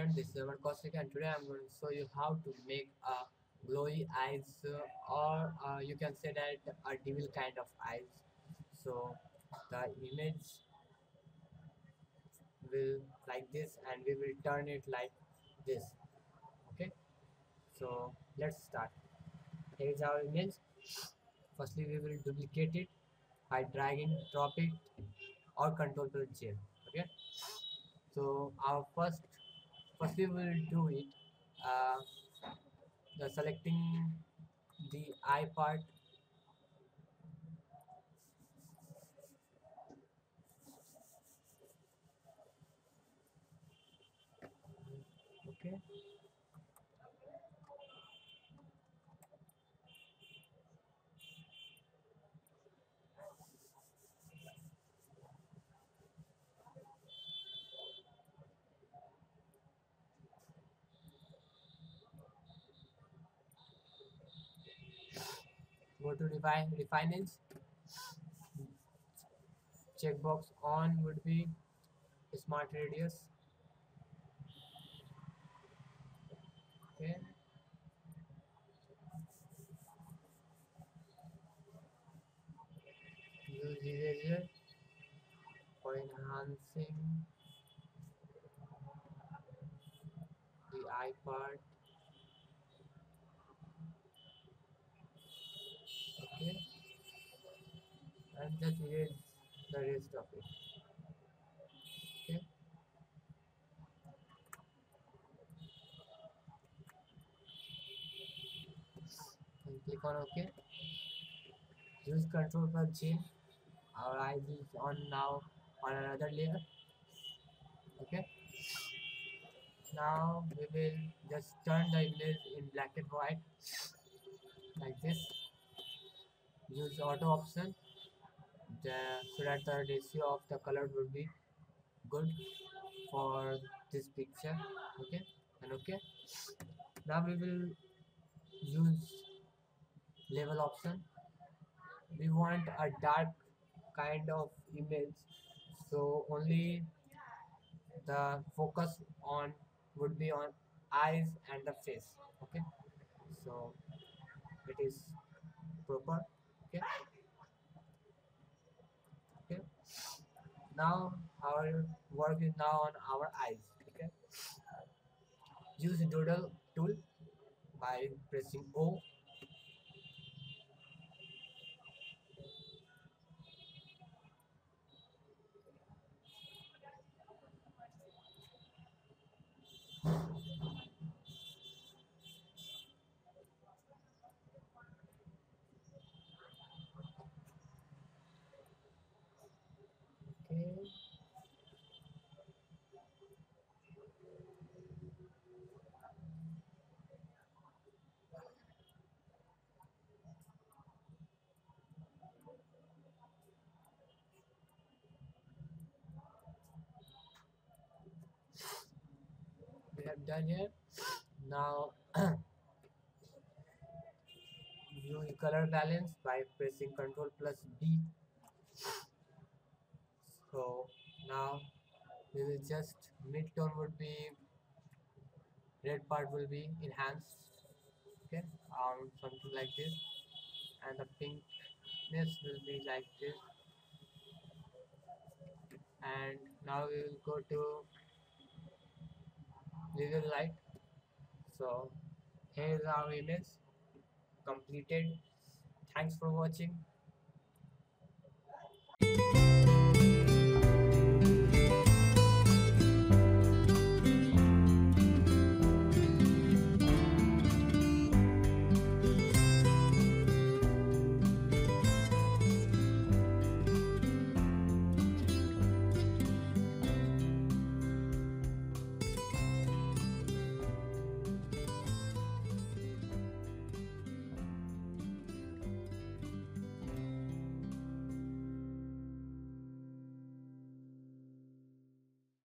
Friend, this is Amar Kaushik and today I'm going to show you how to make a glowy eyes or uh, you can say that a devil kind of eyes. So the image will like this and we will turn it like this. Okay, so let's start. Here is our image. Firstly, we will duplicate it by dragging, drop it or control plus J. Okay, so our first firstly we will do it uh, the selecting the eye part okay to refine refinance checkbox on would be smart radius. Okay. Use eraser for enhancing the eye part okay and just erase the rest of it okay. And click on ok? Use control plus J our eyes is on now on another layer. Okay now we will just turn the image in black and white like this. Use auto option the, uh, so that the ratio of the color would be good for this picture okay? And okay now we will use level option. We want a dark kind of image so only the focus on would be on eyes and the face okay? So it is proper okay okay now our work is now on our eyes okay? Use dodge tool by pressing o we have done here now use color balance by pressing ctrl plus b so now we will just mid tone would be red part will be enhanced okay um something like this. And the pinkness will be like this. And now we will go to little light. So here is our image completed. Thanks for watching